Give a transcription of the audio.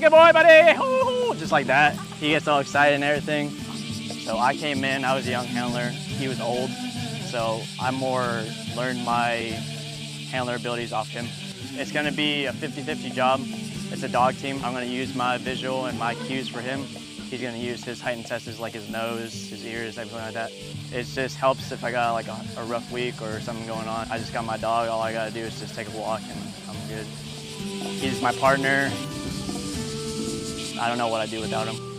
good boy, buddy. Just like that. He gets all excited and everything. So I came in, I was a young handler. He was old. So I more learned my handler abilities off him. It's gonna be a 50-50 job. It's a dog team. I'm gonna use my visual and my cues for him. He's gonna use his heightened senses like his nose, his ears, everything like that. It just helps if I got like a, a rough week or something going on. I just got my dog. All I gotta do is just take a walk and I'm good. He's my partner. I don't know what I'd do without him.